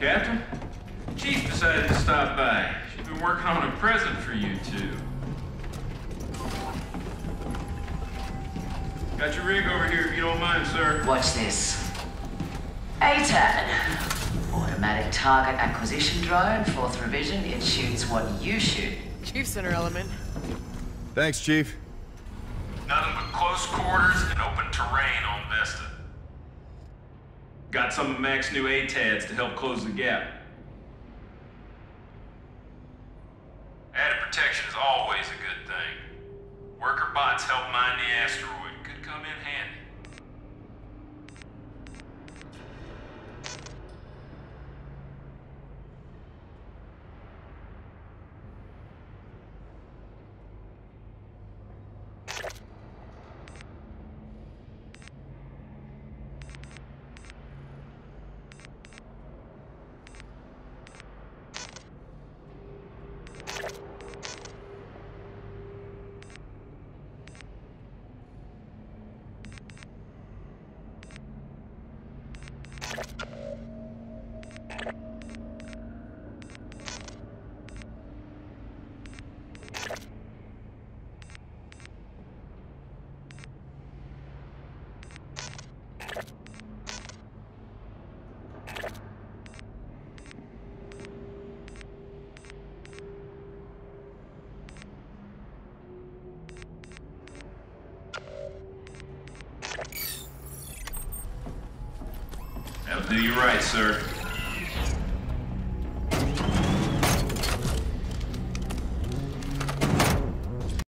Captain? Chief decided to stop by. She's been working on a present for you two. Got your rig over here if you don't mind, sir. Watch this. ATAD. Automatic target acquisition drone, fourth revision. It shoots what you shoot. Chief Center element. Thanks, Chief. Nothing but close quarters and open terrain on Vesta. Got some of Mac's new ATADs to help close the gap. Added protection is always a good thing. Worker bots help mine the asteroid. Could come in handy. That'll do you right, sir.